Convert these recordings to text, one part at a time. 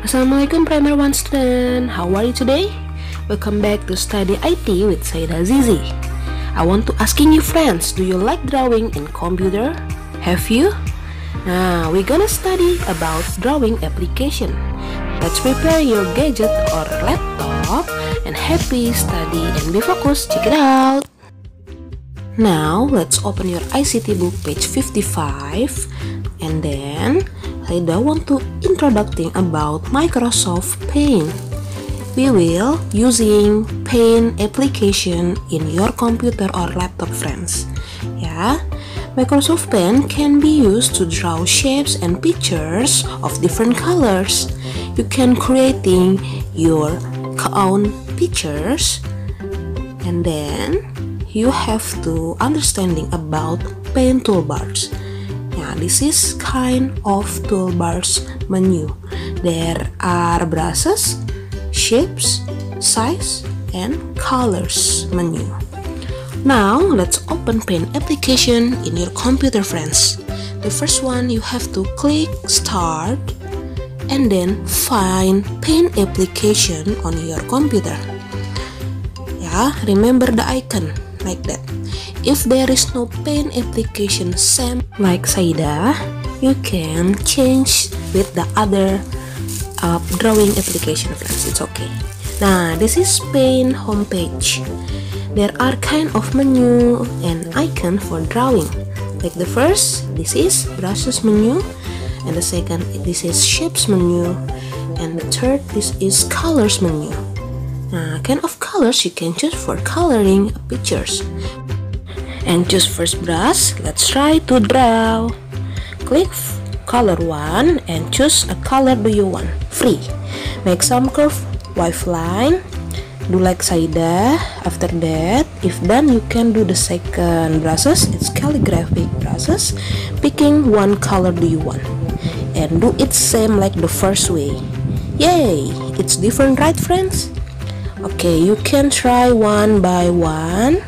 Assalamualaikum Primary 1 student, how are you today? Welcome back to Study IT with Saida Zizi. I want to asking you friends, do you like drawing in computer? Have you? Now we're gonna study about drawing application. Let's prepare your gadget or laptop and happy study and be focused. Check it out. Now let's open your ICT book page 55 and then Saida want to introducing about Microsoft Paint. We will using Paint application in your computer or laptop friends. Yeah, Microsoft Paint can be used to draw shapes and pictures of different colors. You can creating your own pictures and then you have to understanding about paint toolbars this is kind of toolbars menu. There are brushes, shapes, size, and colors menu. Now, let's open Paint application in your computer friends. The first one you have to click Start and then find Paint application on your computer. Yeah, remember the icon like that. If there is no paint application same like Saida, you can change with the other uh, drawing application friends, it's okay. Now this is paint homepage. There are kind of menu and icon for drawing. Like the first, this is brushes menu, and the second, this is shapes menu, and the third, this is colors menu. Now, kind of colors you can choose for coloring pictures and choose first brush. Let's try to draw. Click color one and choose a color do you want. Free. Make some curve. Wave line do like Saida after that if done you can do the second brushes. It's calligraphic brushes. Picking one color do you want. And do it same like the first way. Yay! It's different right friends? Okay you can try one by one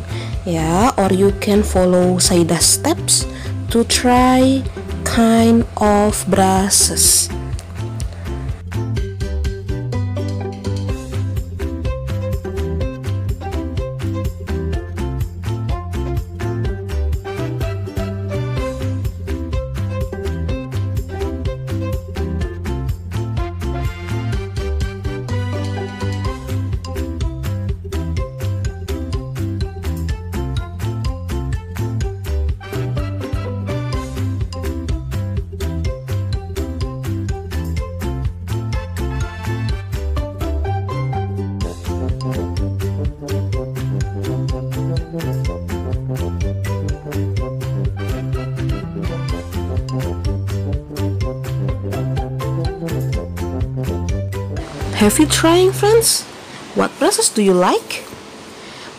yeah or you can follow Saida's steps to try kind of brushes Have you trying friends? What brushes do you like?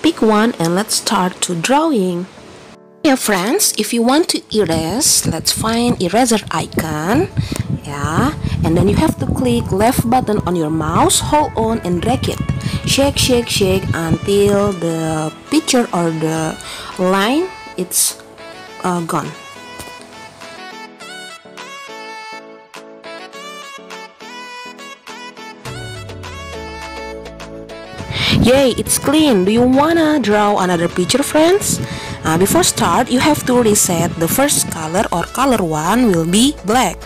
Pick one and let's start to drawing. Yeah friends, if you want to erase, let's find eraser icon. Yeah, and then you have to click left button on your mouse, hold on and drag it. Shake, shake, shake until the picture or the line it's uh, gone. Yay, it's clean. Do you wanna draw another picture, friends? Uh, before start, you have to reset the first color or color one will be black.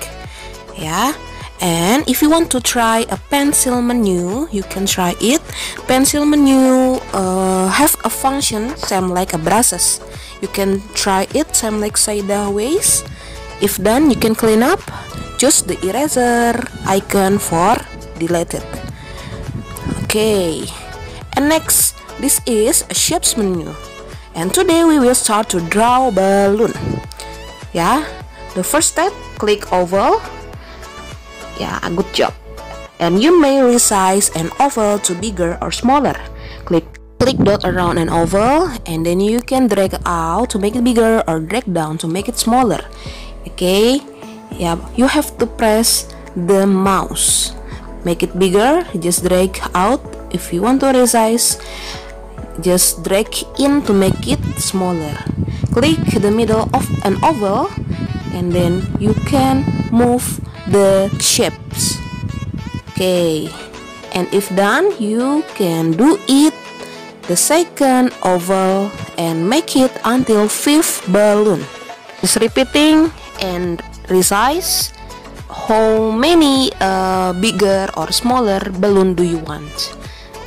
Yeah. And if you want to try a pencil menu, you can try it. Pencil menu uh, have a function same like a brushes. You can try it same like sideways. If done, you can clean up. Choose the eraser icon for deleted. Okay. And next, this is a shapes menu. And today we will start to draw balloon. Yeah, the first step, click oval. Yeah, good job. And you may resize an oval to bigger or smaller. Click click dot around an oval and then you can drag out to make it bigger or drag down to make it smaller. Okay, yeah, you have to press the mouse. Make it bigger, just drag out if you want to resize just drag in to make it smaller. Click the middle of an oval and then you can move the shapes. Okay and if done you can do it the second oval and make it until fifth balloon. Just repeating and resize. How many uh, bigger or smaller balloon do you want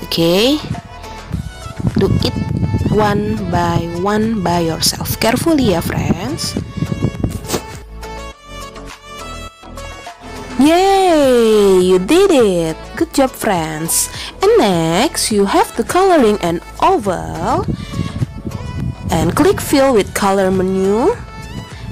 okay do it one by one by yourself carefully ya friends Yay! You did it! Good job friends! And next, you have the coloring an oval and click fill with color menu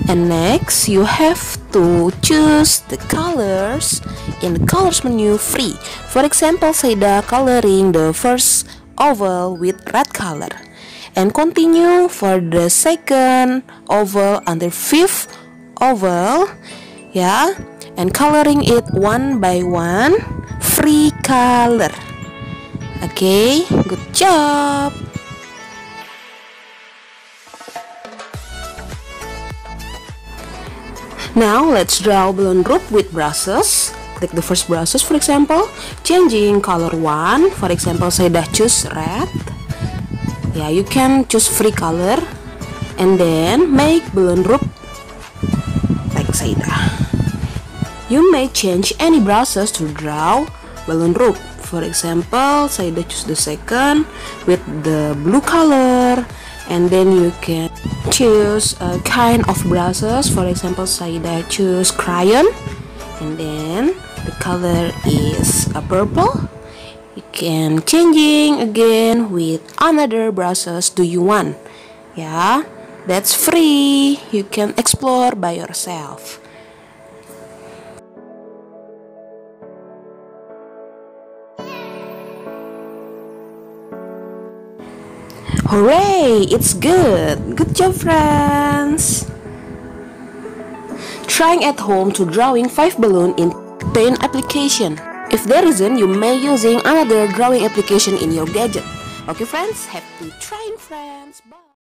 and next you have to choose the colors in the colors menu free. For example Saida coloring the first oval with red color. And continue for the second oval and the fifth oval yeah? And coloring it one by one free color. Okay good job Now let's draw balloon group with brushes. Click the first brushes for example, changing color one. For example, saya dah choose red. Yeah, you can choose free color and then make balloon group like saya. You may change any brushes to draw balloon group. For example, saya dah choose the second with the blue color and then you can choose a kind of brushes. For example Saida choose crayon. And then the color is a purple. You can changing again with another brushes. Do you want? Yeah that's free. You can explore by yourself Hooray! It's good! Good job, friends! Trying at home to drawing 5 balloon in paint application. If there isn't, you may using another drawing application in your gadget. Okay, friends? Happy trying, friends! Bye!